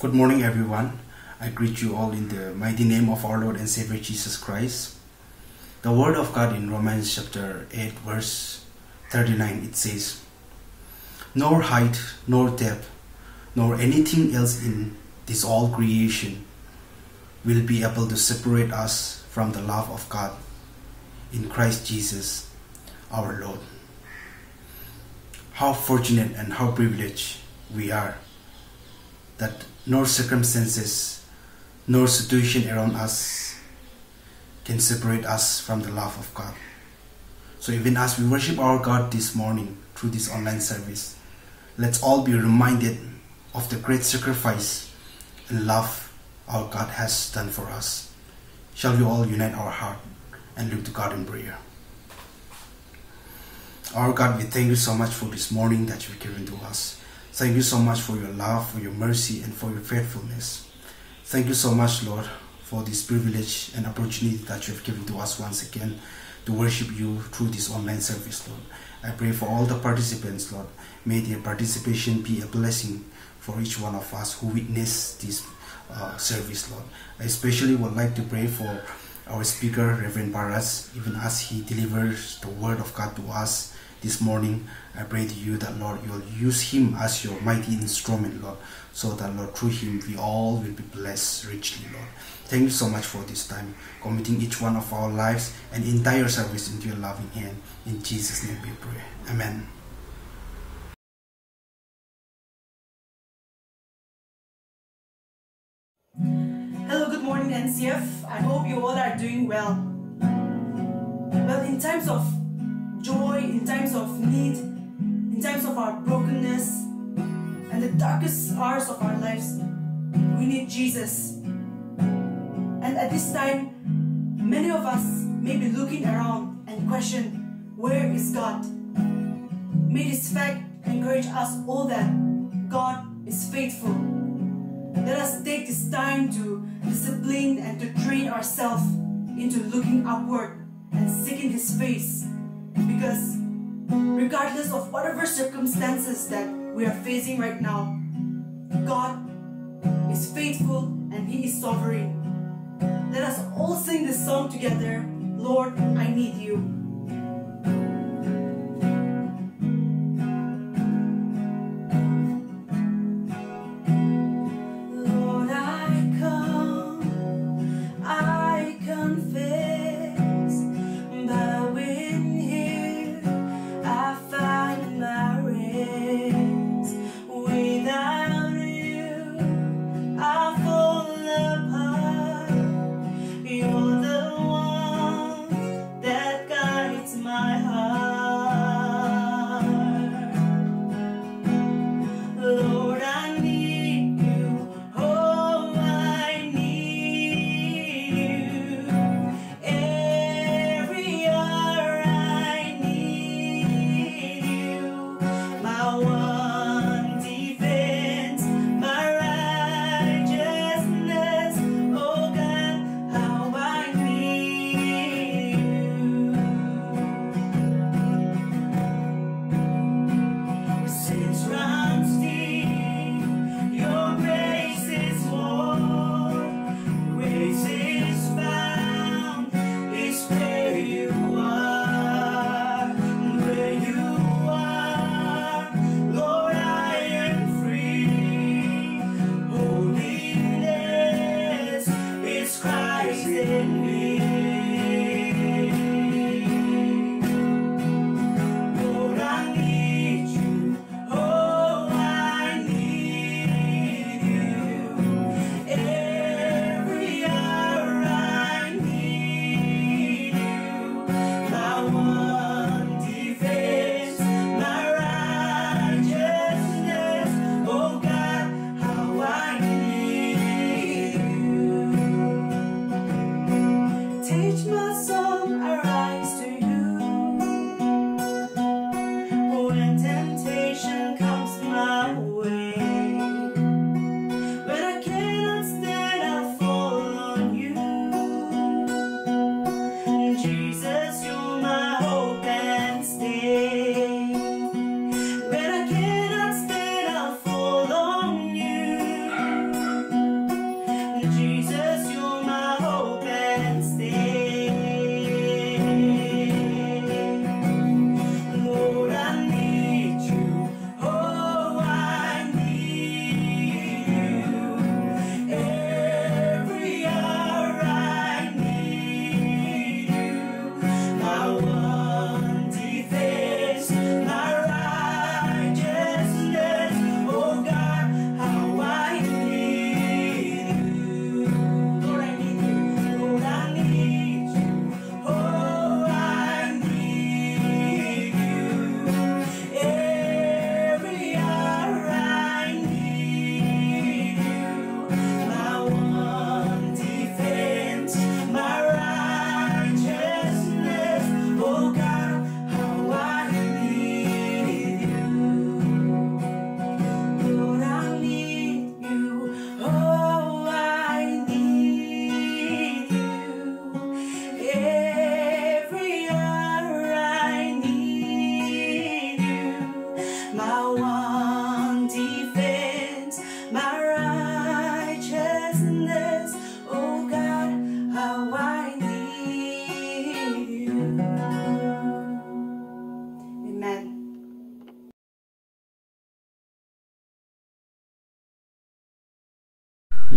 Good morning, everyone. I greet you all in the mighty name of our Lord and Savior Jesus Christ. The Word of God in Romans chapter 8, verse 39, it says, Nor height, nor depth, nor anything else in this all creation will be able to separate us from the love of God in Christ Jesus our Lord. How fortunate and how privileged we are that nor circumstances nor situation around us can separate us from the love of God. So even as we worship our God this morning through this online service, let's all be reminded of the great sacrifice and love our God has done for us. Shall we all unite our heart and look to God in prayer? Our God, we thank you so much for this morning that you've given to us. Thank you so much for your love, for your mercy, and for your faithfulness. Thank you so much, Lord, for this privilege and opportunity that you have given to us once again to worship you through this online service, Lord. I pray for all the participants, Lord. May their participation be a blessing for each one of us who witness this uh, service, Lord. I especially would like to pray for our speaker, Reverend Paras, even as he delivers the word of God to us this morning. I pray to you that, Lord, you will use him as your mighty instrument, Lord, so that, Lord, through him we all will be blessed richly, Lord. Thank you so much for this time, committing each one of our lives and entire service into your loving hand. In Jesus' name we pray. Amen. Hello, good morning, NCF. I hope you all are doing well. Well, in times of joy, in times of need, in times of our brokenness, and the darkest hours of our lives, we need Jesus. And at this time, many of us may be looking around and question, where is God? May this fact encourage us all that God is faithful. Let us take this time to discipline and to train ourselves into looking upward and seeking His face. Because regardless of whatever circumstances that we are facing right now, God is faithful and He is sovereign. Let us all sing this song together. Lord, I need you.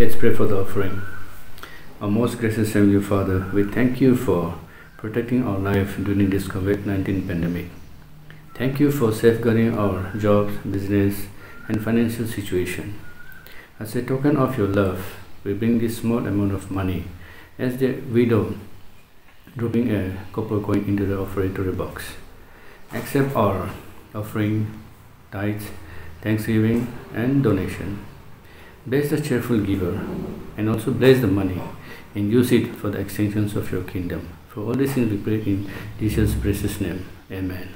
Let's pray for the offering. Our most gracious Heavenly Father, we thank you for protecting our life during this COVID 19 pandemic. Thank you for safeguarding our jobs, business, and financial situation. As a token of your love, we bring this small amount of money as the widow dropping a copper coin into the offertory box. Accept our offering, tithes, thanksgiving, and donation. Bless the cheerful giver and also bless the money and use it for the extensions of your kingdom. For all these things we pray in Jesus' precious name. Amen.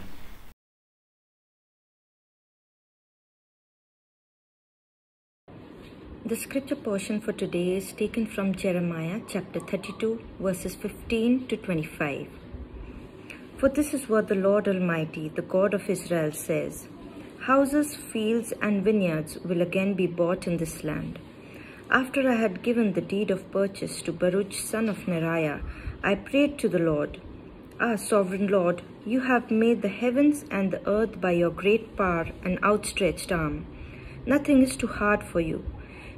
The scripture portion for today is taken from Jeremiah chapter 32, verses 15 to 25. For this is what the Lord Almighty, the God of Israel, says Houses, fields, and vineyards will again be bought in this land. After I had given the deed of purchase to Baruch son of Neriah, I prayed to the Lord, Ah, sovereign Lord, you have made the heavens and the earth by your great power and outstretched arm. Nothing is too hard for you.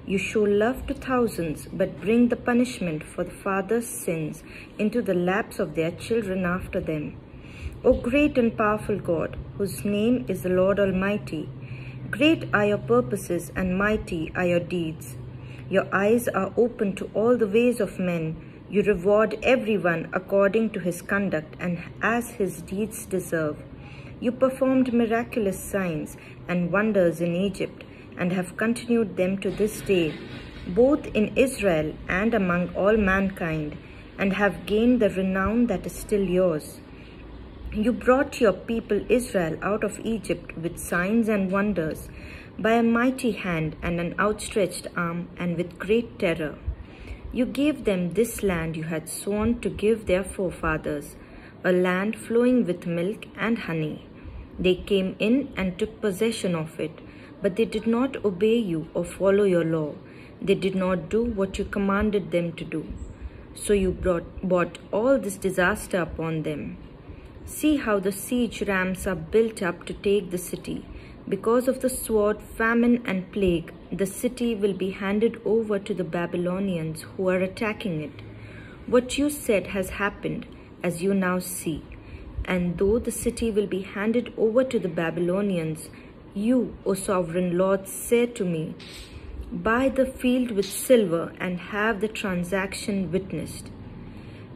You show love to thousands, but bring the punishment for the father's sins into the laps of their children after them. O great and powerful God, whose name is the Lord Almighty, great are your purposes and mighty are your deeds. Your eyes are open to all the ways of men. You reward everyone according to his conduct and as his deeds deserve. You performed miraculous signs and wonders in Egypt and have continued them to this day, both in Israel and among all mankind, and have gained the renown that is still yours. You brought your people Israel out of Egypt with signs and wonders, by a mighty hand and an outstretched arm, and with great terror. You gave them this land you had sworn to give their forefathers, a land flowing with milk and honey. They came in and took possession of it but they did not obey you or follow your law. They did not do what you commanded them to do. So you brought, brought all this disaster upon them. See how the siege ramps are built up to take the city. Because of the sword, famine, and plague, the city will be handed over to the Babylonians who are attacking it. What you said has happened, as you now see. And though the city will be handed over to the Babylonians, you, O sovereign Lord, say to me, Buy the field with silver and have the transaction witnessed.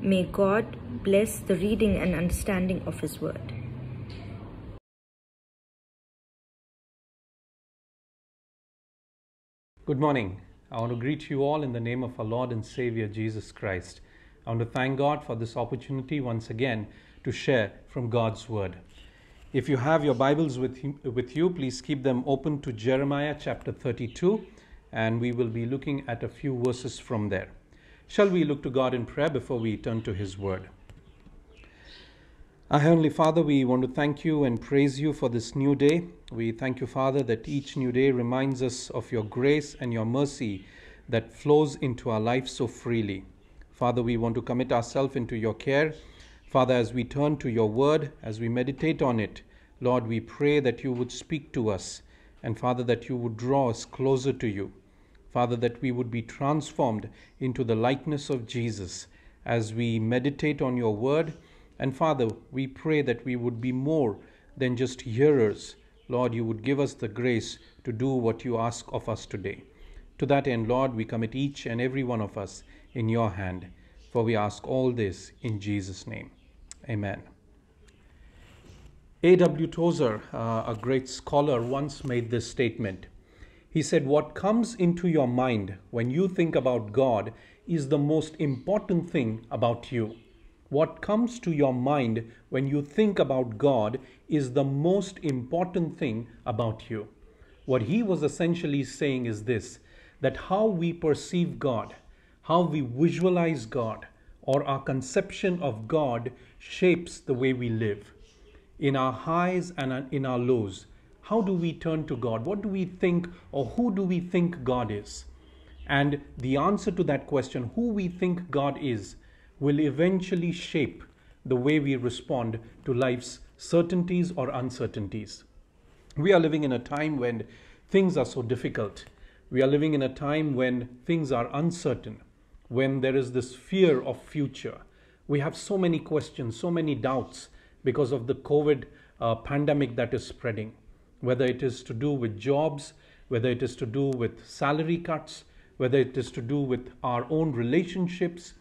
May God bless the reading and understanding of His word. Good morning. I want to greet you all in the name of our Lord and Savior Jesus Christ. I want to thank God for this opportunity once again to share from God's Word. If you have your Bibles with, with you, please keep them open to Jeremiah chapter 32, and we will be looking at a few verses from there. Shall we look to God in prayer before we turn to His Word? Our Heavenly Father, we want to thank you and praise you for this new day. We thank you, Father, that each new day reminds us of your grace and your mercy that flows into our life so freely. Father, we want to commit ourselves into your care Father, as we turn to your word, as we meditate on it, Lord, we pray that you would speak to us, and Father, that you would draw us closer to you. Father, that we would be transformed into the likeness of Jesus as we meditate on your word. And Father, we pray that we would be more than just hearers. Lord, you would give us the grace to do what you ask of us today. To that end, Lord, we commit each and every one of us in your hand, for we ask all this in Jesus' name. Amen. A.W. Tozer, uh, a great scholar, once made this statement. He said, What comes into your mind when you think about God is the most important thing about you. What comes to your mind when you think about God is the most important thing about you. What he was essentially saying is this that how we perceive God, how we visualize God, or our conception of God shapes the way we live. In our highs and in our lows, how do we turn to God? What do we think or who do we think God is? And the answer to that question, who we think God is, will eventually shape the way we respond to life's certainties or uncertainties. We are living in a time when things are so difficult. We are living in a time when things are uncertain, when there is this fear of future. We have so many questions, so many doubts because of the COVID uh, pandemic that is spreading, whether it is to do with jobs, whether it is to do with salary cuts, whether it is to do with our own relationships,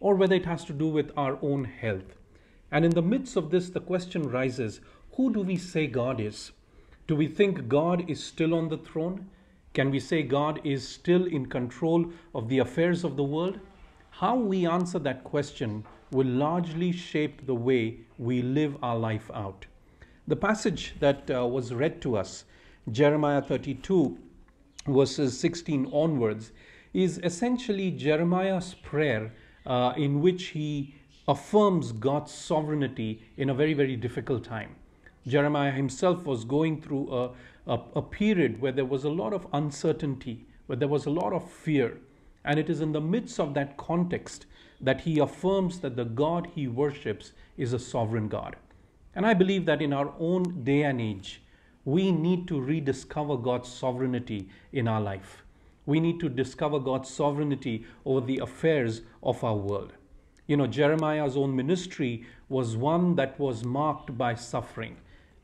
or whether it has to do with our own health. And in the midst of this, the question rises who do we say God is? Do we think God is still on the throne? Can we say God is still in control of the affairs of the world? How we answer that question will largely shape the way we live our life out. The passage that uh, was read to us, Jeremiah 32, verses 16 onwards, is essentially Jeremiah's prayer uh, in which he affirms God's sovereignty in a very, very difficult time. Jeremiah himself was going through a, a, a, period where there was a lot of uncertainty, where there was a lot of fear. And it is in the midst of that context that he affirms that the God he worships is a sovereign God. And I believe that in our own day and age, we need to rediscover God's sovereignty in our life. We need to discover God's sovereignty over the affairs of our world. You know, Jeremiah's own ministry was one that was marked by suffering.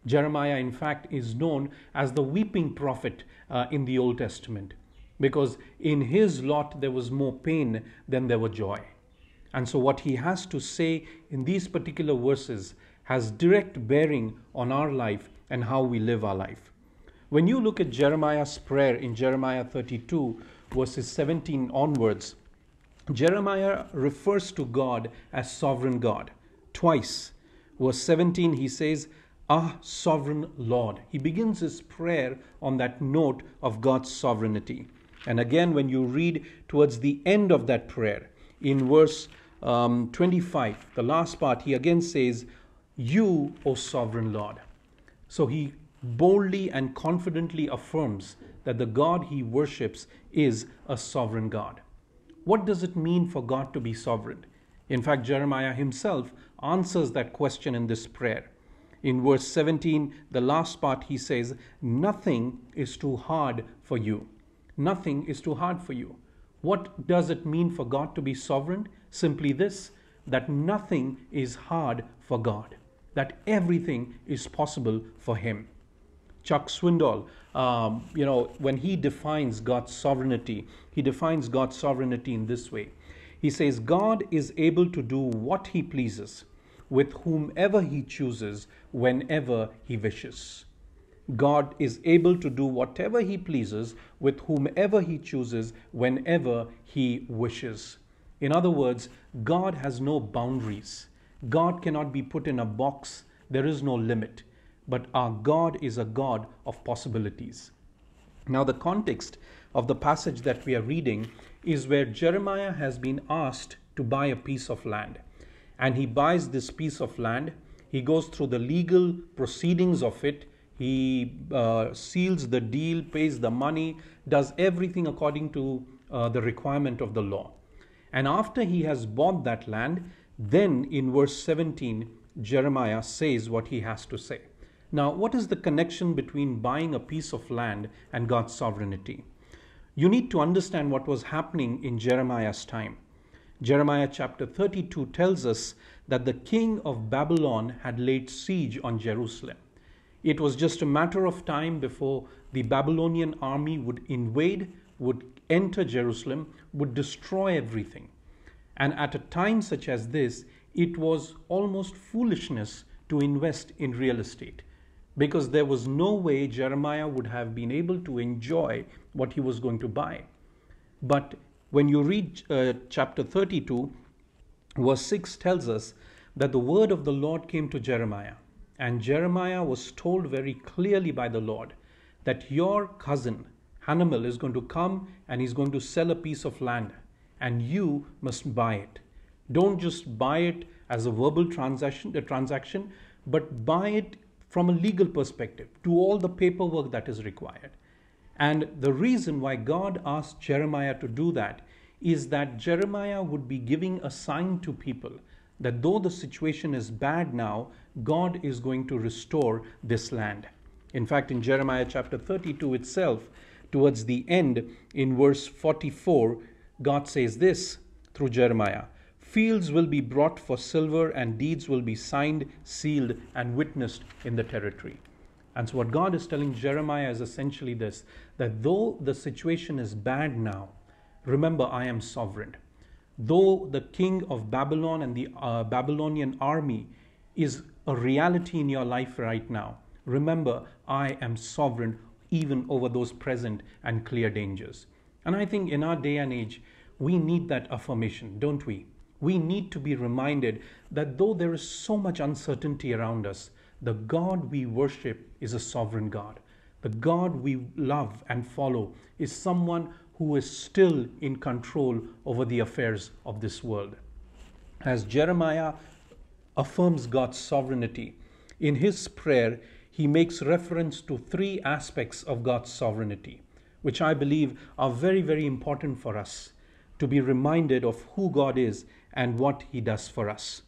Jeremiah, in fact, is known as the weeping prophet uh, in the Old Testament because in his lot there was more pain than there was joy. And so, what he has to say in these particular verses has direct bearing on our life and how we live our life. When you look at Jeremiah's prayer in Jeremiah 32, verses 17 onwards, Jeremiah refers to God as sovereign God. Twice. Verse 17, he says, Ah, sovereign Lord. He begins his prayer on that note of God's sovereignty. And again, when you read towards the end of that prayer, in verse um, 25, the last part, he again says, You, O sovereign Lord. So he boldly and confidently affirms that the God he worships is a sovereign God. What does it mean for God to be sovereign? In fact, Jeremiah himself answers that question in this prayer. In verse 17, the last part, he says, Nothing is too hard for you. Nothing is too hard for you. What does it mean for God to be sovereign? Simply this that nothing is hard for God, that everything is possible for Him. Chuck Swindoll, um, you know, when he defines God's sovereignty, he defines God's sovereignty in this way. He says, God is able to do what He pleases with whomever he chooses whenever he wishes. God is able to do whatever he pleases with whomever he chooses whenever he wishes. In other words, God has no boundaries. God cannot be put in a box. There is no limit. But our God is a God of possibilities. Now, the context of the passage that we are reading is where Jeremiah has been asked to buy a piece of land and he buys this piece of land. He goes through the legal proceedings of it. He uh, seals the deal, pays the money, does everything according to uh, the requirement of the law. And after he has bought that land, then in verse 17, Jeremiah says what he has to say. Now, what is the connection between buying a piece of land and God's sovereignty? You need to understand what was happening in Jeremiah's time. Jeremiah chapter 32 tells us that the king of Babylon had laid siege on Jerusalem. It was just a matter of time before the Babylonian army would invade, would enter Jerusalem, would destroy everything. And at a time such as this, it was almost foolishness to invest in real estate because there was no way Jeremiah would have been able to enjoy what he was going to buy. But when you read uh, chapter 32, verse 6 tells us that the word of the Lord came to Jeremiah. And Jeremiah was told very clearly by the Lord that your cousin Hanamel is going to come and he's going to sell a piece of land and you must buy it. Don't just buy it as a verbal transaction, a transaction, but buy it from a legal perspective. to all the paperwork that is required. And the reason why God asked Jeremiah to do that is that Jeremiah would be giving a sign to people that though the situation is bad now, God is going to restore this land. In fact, in Jeremiah chapter 32 itself, towards the end, in verse 44, God says this through Jeremiah Fields will be brought for silver, and deeds will be signed, sealed, and witnessed in the territory. And so, what God is telling Jeremiah is essentially this that though the situation is bad now, remember I am sovereign. Though the king of Babylon and the uh, Babylonian army is a reality in your life right now, remember I am sovereign even over those present and clear dangers. And I think in our day and age, we need that affirmation, don't we? We need to be reminded that though there is so much uncertainty around us, the God we worship is a sovereign God. The God we love and follow is someone who is still in control over the affairs of this world. As Jeremiah affirms God's sovereignty, in his prayer, he makes reference to three aspects of God's sovereignty, which I believe are very, very important for us to be reminded of who God is and what he does for us.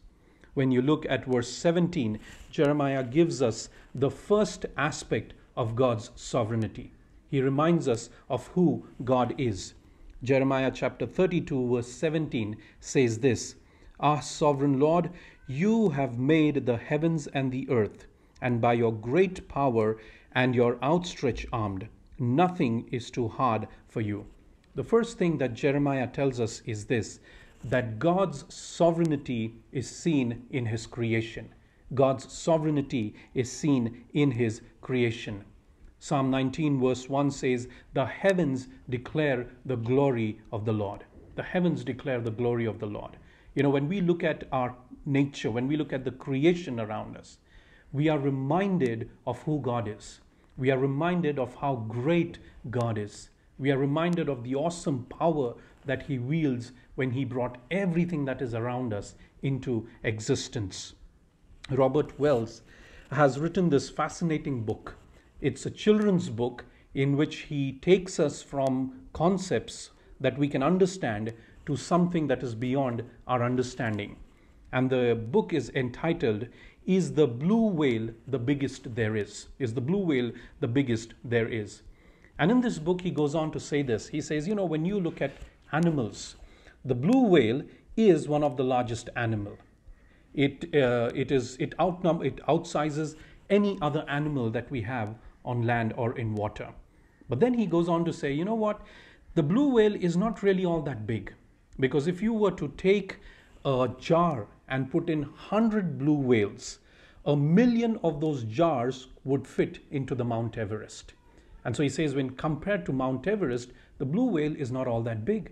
When you look at verse 17, Jeremiah gives us the first aspect of God's sovereignty. He reminds us of who God is. Jeremiah chapter 32, verse 17 says this Our sovereign Lord, you have made the heavens and the earth, and by your great power and your outstretched arm, nothing is too hard for you. The first thing that Jeremiah tells us is this that God's sovereignty is seen in his creation. God's sovereignty is seen in his creation. Psalm 19, verse 1 says, The heavens declare the glory of the Lord. The heavens declare the glory of the Lord. You know, when we look at our nature, when we look at the creation around us, we are reminded of who God is. We are reminded of how great God is. We are reminded of the awesome power that He wields when He brought everything that is around us into existence. Robert Wells has written this fascinating book it's a children's book in which he takes us from concepts that we can understand to something that is beyond our understanding. And the book is entitled, Is the Blue Whale the Biggest There Is? Is the Blue Whale the Biggest There Is? And in this book, he goes on to say this. He says, You know, when you look at animals, the blue whale is one of the largest animal. It, uh, it, is, it, outnum- it outsizes any other animal that we have on land or in water. But then he goes on to say, you know what? The blue whale is not really all that big. Because if you were to take a jar and put in 100 blue whales, a million of those jars would fit into the Mount Everest. And so he says, when compared to Mount Everest, the blue whale is not all that big.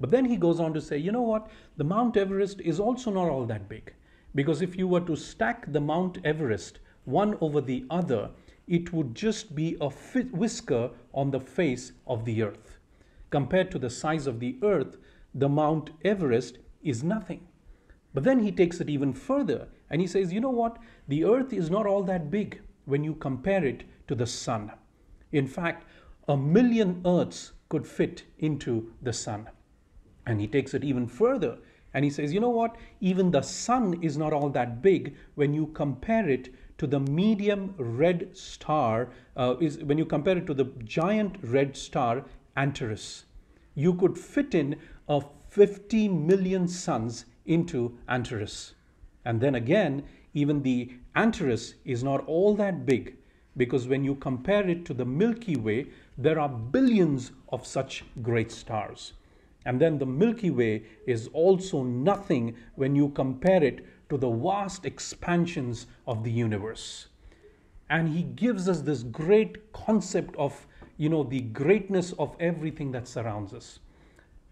But then he goes on to say, you know what? The Mount Everest is also not all that big. Because if you were to stack the Mount Everest one over the other, it would just be a whisker on the face of the earth. Compared to the size of the earth, the Mount Everest is nothing. But then he takes it even further and he says, you know what? The earth is not all that big when you compare it to the sun. In fact, a million earths could fit into the sun. And he takes it even further and he says, you know what? Even the sun is not all that big when you compare it to the medium red star, uh, is when you compare it to the giant red star Antares. You could fit in a 50 million suns into Antares. And then again, even the Antares is not all that big because when you compare it to the Milky Way, there are billions of such great stars. And then the Milky Way is also nothing when you compare it to the vast expansions of the universe. And he gives us this great concept of, you know, the greatness of everything that surrounds us.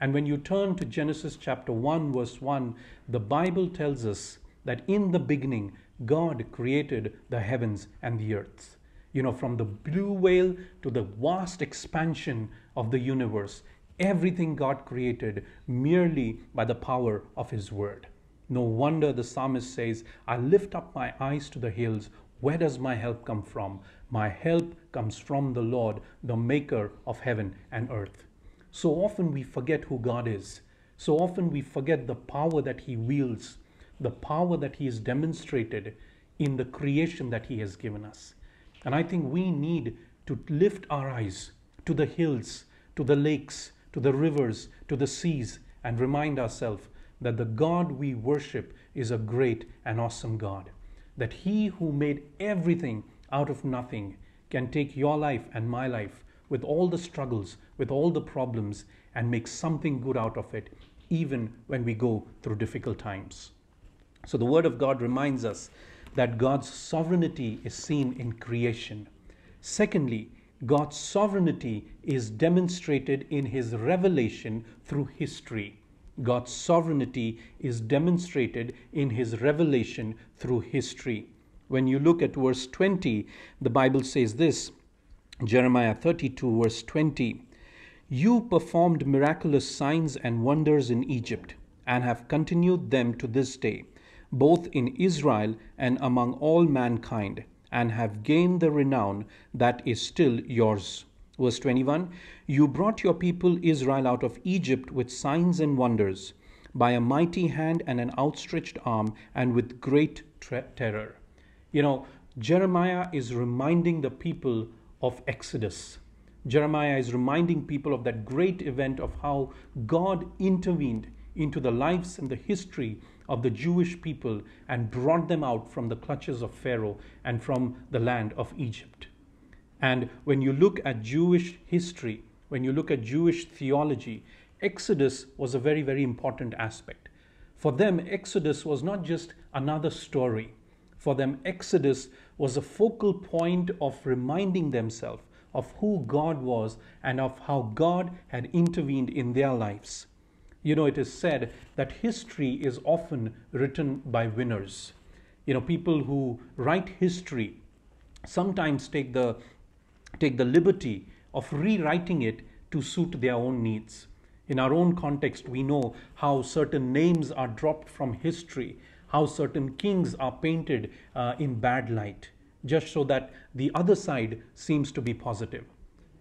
And when you turn to Genesis chapter 1, verse 1, the Bible tells us that in the beginning, God created the heavens and the earth. You know, from the blue whale to the vast expansion of the universe, everything God created merely by the power of His word. No wonder the psalmist says, I lift up my eyes to the hills. Where does my help come from? My help comes from the Lord, the maker of heaven and earth. So often we forget who God is. So often we forget the power that He wields, the power that He has demonstrated in the creation that He has given us. And I think we need to lift our eyes to the hills, to the lakes, to the rivers, to the seas, and remind ourselves that the God we worship is a great and awesome God. That He who made everything out of nothing can take your life and my life with all the struggles, with all the problems, and make something good out of it, even when we go through difficult times. So, the Word of God reminds us that God's sovereignty is seen in creation. Secondly, God's sovereignty is demonstrated in His revelation through history. God's sovereignty is demonstrated in His revelation through history. When you look at verse 20, the Bible says this Jeremiah 32, verse 20 You performed miraculous signs and wonders in Egypt, and have continued them to this day, both in Israel and among all mankind, and have gained the renown that is still yours. Verse 21 You brought your people Israel out of Egypt with signs and wonders, by a mighty hand and an outstretched arm, and with great tre- terror. You know, Jeremiah is reminding the people of Exodus. Jeremiah is reminding people of that great event of how God intervened into the lives and the history of the Jewish people and brought them out from the clutches of Pharaoh and from the land of Egypt. And when you look at Jewish history, when you look at Jewish theology, Exodus was a very, very important aspect. For them, Exodus was not just another story. For them, Exodus was a focal point of reminding themselves of who God was and of how God had intervened in their lives. You know, it is said that history is often written by winners. You know, people who write history sometimes take the take the liberty of rewriting it to suit their own needs. In our own context, we know how certain names are dropped from history, how certain kings are painted uh, in bad light, just so that the other side seems to be positive.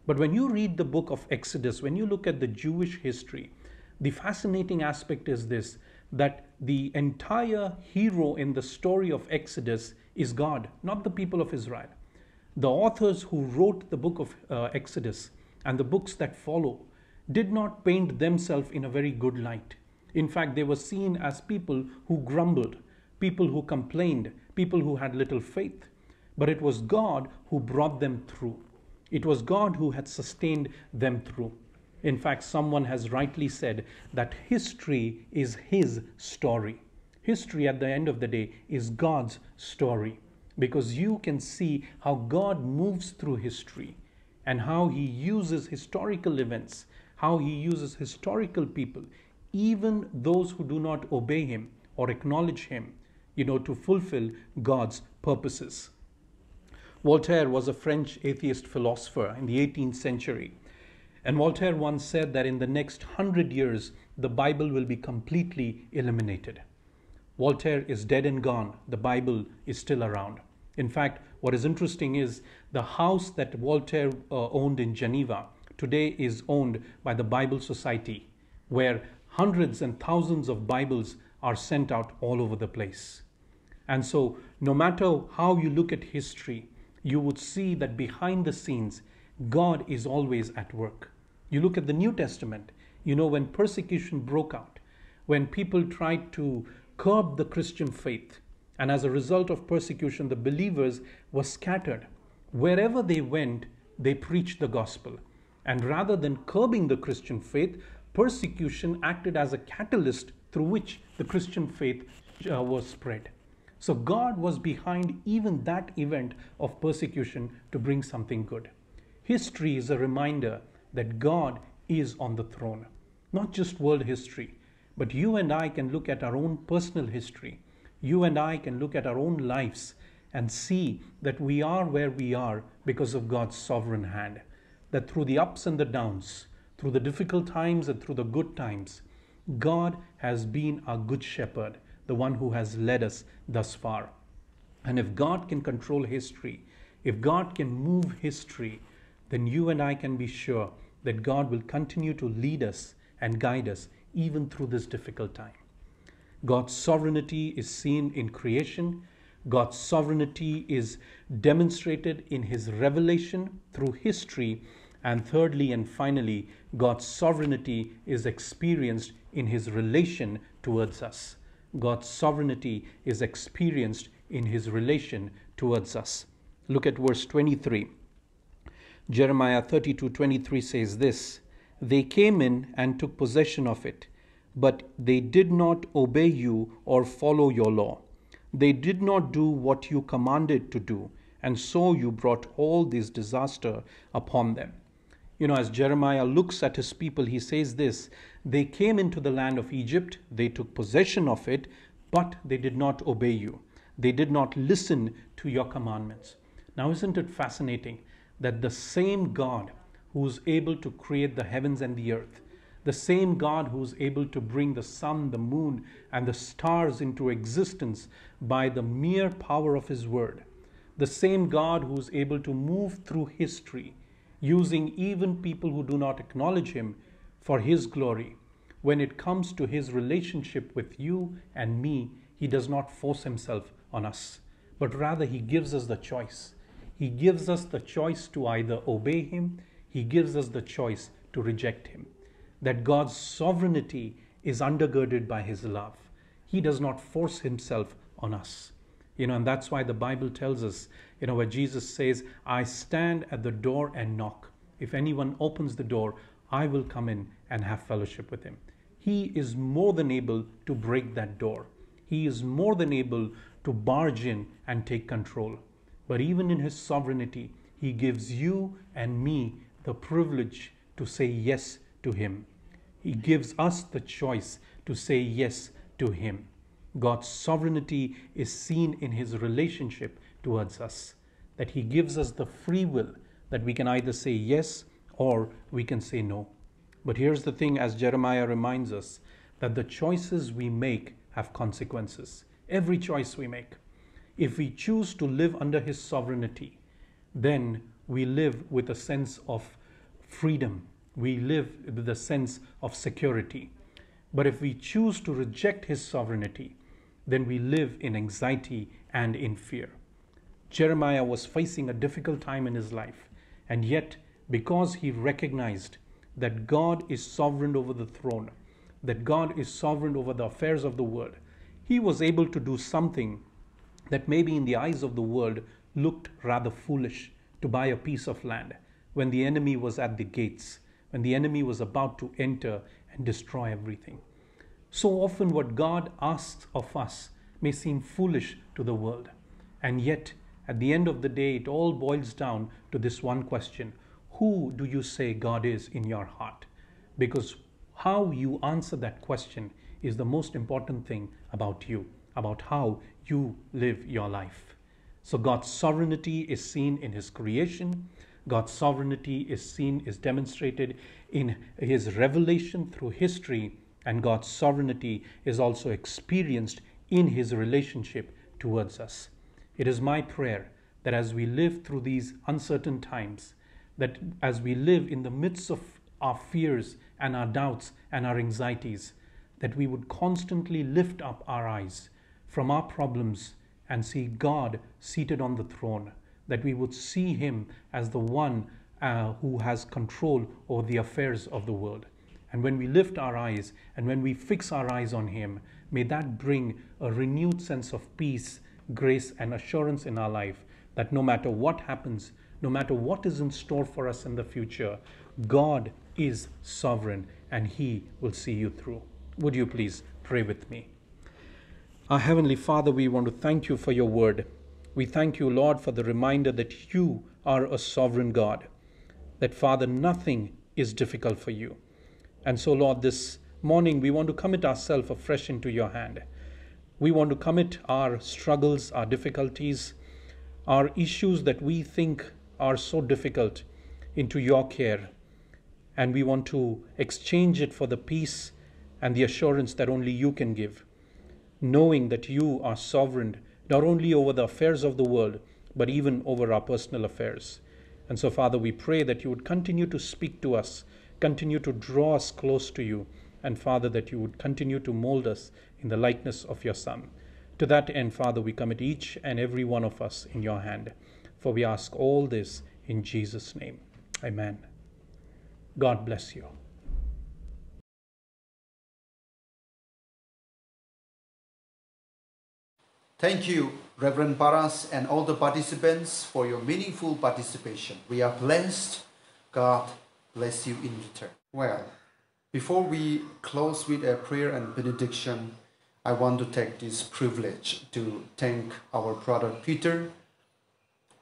But when you read the book of Exodus, when you look at the Jewish history, the fascinating aspect is this that the entire hero in the story of Exodus is God, not the people of Israel. The authors who wrote the book of uh, Exodus and the books that follow did not paint themselves in a very good light. In fact, they were seen as people who grumbled, people who complained, people who had little faith. But it was God who brought them through. It was God who had sustained them through. In fact, someone has rightly said that history is his story. History, at the end of the day, is God's story because you can see how God moves through history and how he uses historical events, how he uses historical people, even those who do not obey him or acknowledge him, you know, to fulfill God's purposes. Voltaire was a French atheist philosopher in the 18th century. And Voltaire once said that in the next hundred years, the Bible will be completely eliminated. Voltaire is dead and gone. The Bible is still around. In fact, what is interesting is the house that Voltaire uh, owned in Geneva today is owned by the Bible Society, where hundreds and thousands of Bibles are sent out all over the place. And so, no matter how you look at history, you would see that behind the scenes, God is always at work. You look at the New Testament, you know, when persecution broke out, when people tried to curb the Christian faith, and as a result of persecution, the believers were scattered. Wherever they went, they preached the gospel. And rather than curbing the Christian faith, persecution acted as a catalyst through which the Christian faith uh, was spread. So God was behind even that event of persecution to bring something good. History is a reminder that God is on the throne. Not just world history, but you and I can look at our own personal history you and I can look at our own lives and see that we are where we are because of God's sovereign hand. That through the ups and the downs, through the difficult times and through the good times, God has been our good shepherd, the one who has led us thus far. And if God can control history, if God can move history, then you and I can be sure that God will continue to lead us and guide us even through this difficult time. God's sovereignty is seen in creation. God's sovereignty is demonstrated in his revelation through history. And thirdly and finally, God's sovereignty is experienced in his relation towards us. God's sovereignty is experienced in his relation towards us. Look at verse 23. Jeremiah 32 23 says this They came in and took possession of it, but they did not obey you or follow your law. They did not do what you commanded to do, and so you brought all this disaster upon them. You know, as Jeremiah looks at his people, he says this They came into the land of Egypt, they took possession of it, but they did not obey you. They did not listen to your commandments. Now, isn't it fascinating that the same God who's able to create the heavens and the earth, the same God who's able to bring the sun, the moon, and the stars into existence by the mere power of His word, the same God who's able to move through history using even people who do not acknowledge Him for His glory. When it comes to His relationship with you and me, He does not force Himself on us, but rather He gives us the choice. He gives us the choice to either obey Him, He gives us the choice to reject Him. That God's sovereignty is undergirded by His love. He does not force Himself on us. You know, and that's why the Bible tells us, you know, where Jesus says, I stand at the door and knock. If anyone opens the door, I will come in and have fellowship with him. He is more than able to break that door. He is more than able to barge in and take control. But even in His sovereignty, He gives you and me the privilege to say yes to Him. He gives us the choice to say yes to Him. God's sovereignty is seen in His relationship towards us, that He gives us the free will that we can either say yes or we can say no. But here's the thing, as Jeremiah reminds us, that the choices we make have consequences. Every choice we make. If we choose to live under His sovereignty, then we live with a sense of freedom. We live with a sense of security. But if we choose to reject His sovereignty, then we live in anxiety and in fear. Jeremiah was facing a difficult time in his life, and yet, because he recognized that God is sovereign over the throne, that God is sovereign over the affairs of the world, he was able to do something that maybe in the eyes of the world looked rather foolish to buy a piece of land when the enemy was at the gates, when the enemy was about to enter and destroy everything. So often, what God asks of us may seem foolish to the world, and yet, at the end of the day, it all boils down to this one question Who do you say God is in your heart? Because how you answer that question is the most important thing about you, about how you live your life. So God's sovereignty is seen in his creation. God's sovereignty is seen, is demonstrated in his revelation through history, and God's sovereignty is also experienced in his relationship towards us. It is my prayer that as we live through these uncertain times, that as we live in the midst of our fears and our doubts and our anxieties, that we would constantly lift up our eyes from our problems and see God seated on the throne, that we would see Him as the one uh, who has control over the affairs of the world. And when we lift our eyes and when we fix our eyes on Him, may that bring a renewed sense of peace, grace, and assurance in our life that no matter what happens, no matter what is in store for us in the future, God is sovereign and He will see you through. Would you please pray with me? Our Heavenly Father, we want to thank you for your word. We thank you, Lord, for the reminder that you are a sovereign God, that, Father, nothing is difficult for you. And so, Lord, this morning we want to commit ourselves afresh into your hand. We want to commit our struggles, our difficulties, our issues that we think are so difficult into your care. And we want to exchange it for the peace and the assurance that only you can give, knowing that you are sovereign not only over the affairs of the world, but even over our personal affairs. And so, Father, we pray that you would continue to speak to us, continue to draw us close to you, and Father, that you would continue to mold us in the likeness of your Son. To that end, Father, we commit each and every one of us in your hand. For we ask all this in Jesus' name. Amen. God bless you. Thank you, Reverend Paras, and all the participants for your meaningful participation. We are blessed. God bless you in return. Well, before we close with a prayer and benediction, I want to take this privilege to thank our brother Peter,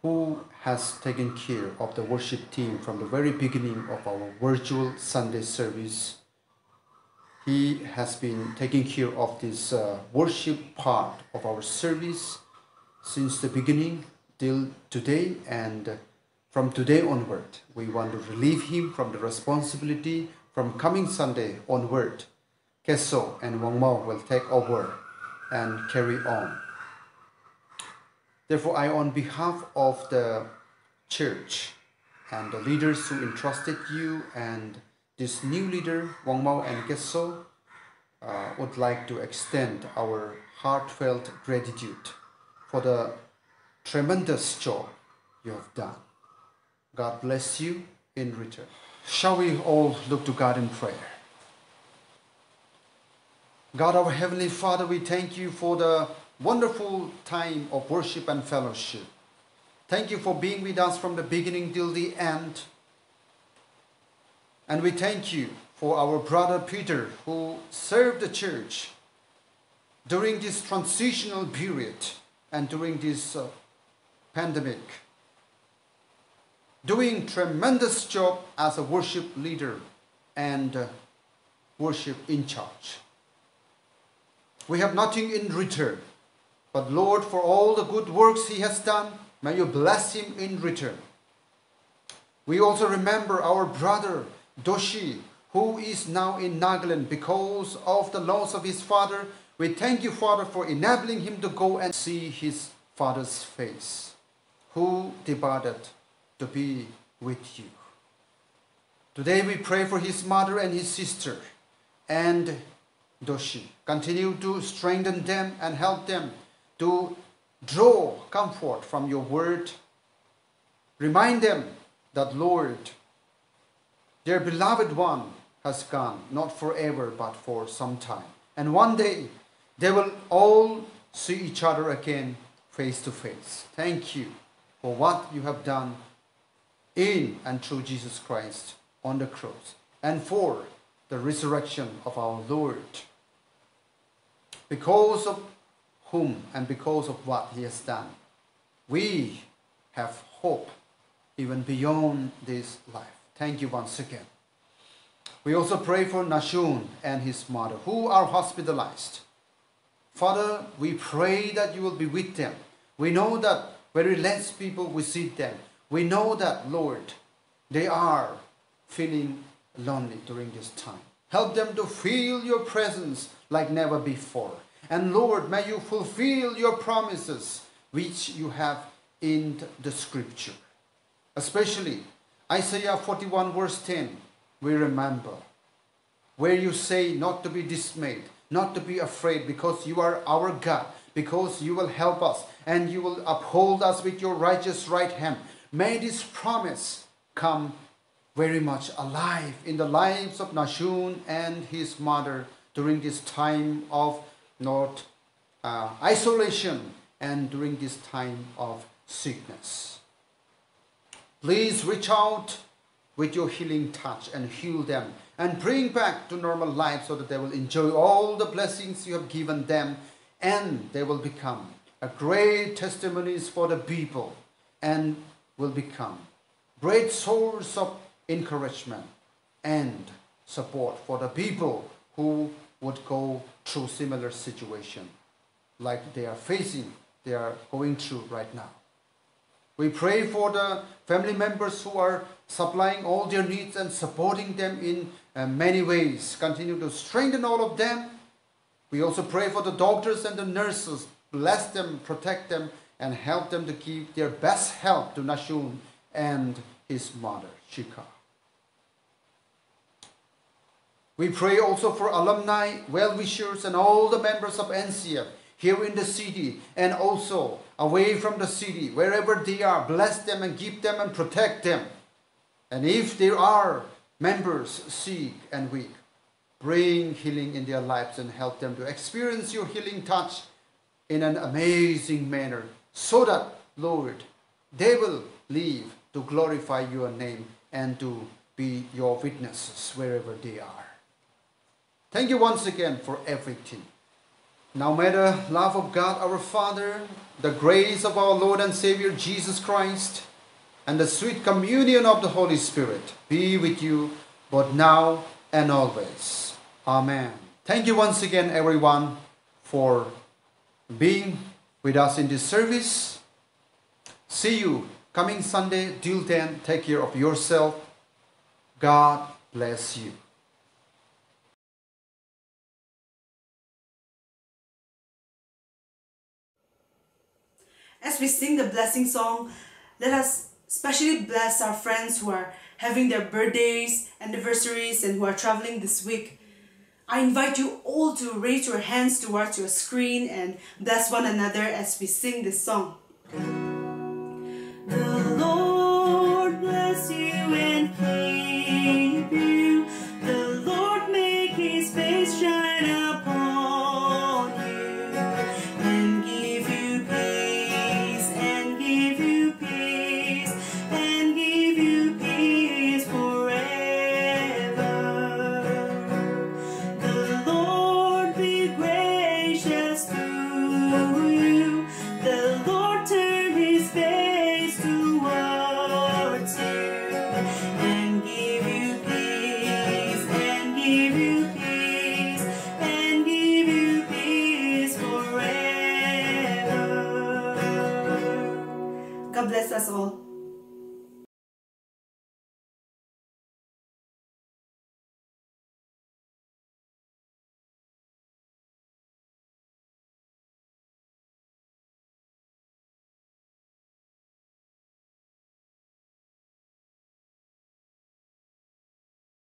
who has taken care of the worship team from the very beginning of our virtual Sunday service he has been taking care of this uh, worship part of our service since the beginning till today. And from today onward we want to relieve him from the responsibility from coming sunday onward. Keso and wang mao will take over and carry on. Therefore i on behalf of the church and the leaders who entrusted you and this new leader, Wang Mao and Gesso, uh, would like to extend our heartfelt gratitude for the tremendous job you have done. God bless you in return. Shall we all look to God in prayer? God, our Heavenly Father, we thank you for the wonderful time of worship and fellowship. Thank you for being with us from the beginning till the end. And we thank you for our brother Peter, who served the church during this transitional period and during this uh, pandemic, doing tremendous job as a worship leader and uh, worship in charge. We have nothing in return, but Lord, for all the good works he has done, may you bless him in return. We also remember our brother Doshi, who is now in Nagaland because of the loss of his father. We thank you, Father, for enabling him to go and see his father's face, who departed to be with you. Today we pray for his mother and his sister and Doshi. Continue to strengthen them and help them to draw comfort from your word. Remind them that, Lord, their beloved one has gone, not forever, but for some time. And one day they will all see each other again face to face. Thank you for what you have done in and through Jesus Christ on the cross and for the resurrection of our Lord. Because of whom and because of what he has done, we have hope even beyond this life. Thank you once again. We also pray for Nashun and his mother who are hospitalized. Father, we pray that you will be with them. We know that very less people visit them. We know that, Lord, they are feeling lonely during this time. Help them to feel your presence like never before. And Lord, may you fulfill your promises which you have in the scripture. Especially Isaiah 41, verse 10, we remember where you say not to be dismayed, not to be afraid, because you are our God, because you will help us and you will uphold us with your righteous right hand. May this promise come very much alive in the lives of Nashun and his mother during this time of not uh, isolation and during this time of sickness. Please reach out with your healing touch and heal them and bring back to normal life so that they will enjoy all the blessings you have given them and they will become a great testimonies for the people and will become great source of encouragement and support for the people who would go through similar situation like they are facing they are going through right now we pray for the family members who are supplying all their needs and supporting them in uh, many ways. Continue to strengthen all of them. We also pray for the doctors and the nurses. Bless them, protect them, and help them to give their best help to Nashun and his mother, Shika. We pray also for alumni, well-wishers, and all the members of NCF here in the city and also away from the city, wherever they are. Bless them and keep them and protect them. And if there are members sick and weak. Bring healing in their lives and help them to experience your healing touch in an amazing manner so that, Lord, they will live to glorify your name and to be your witnesses wherever they are. Thank you once again for everything. Now may the love of God our Father, the grace of our Lord and Savior Jesus Christ, and the sweet communion of the Holy Spirit be with you both now and always. Amen. Thank you once again, everyone, for being with us in this service. See you coming Sunday. Till then, take care of yourself. God bless you. As we sing the blessing song, let us especially bless our friends who are having their birthdays, anniversaries, and who are traveling this week. I invite you all to raise your hands towards your screen and bless one another as we sing this song.